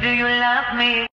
Do you love me?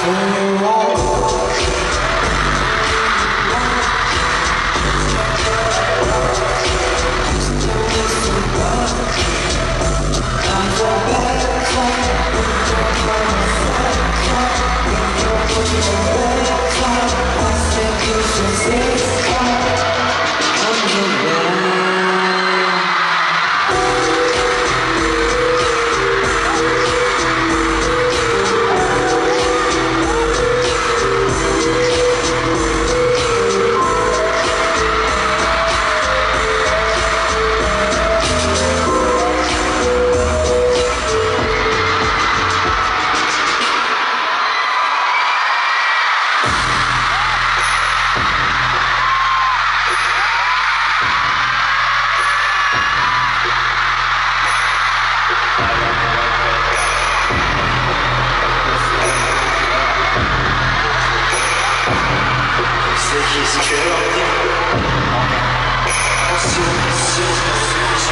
Oh, Thank you.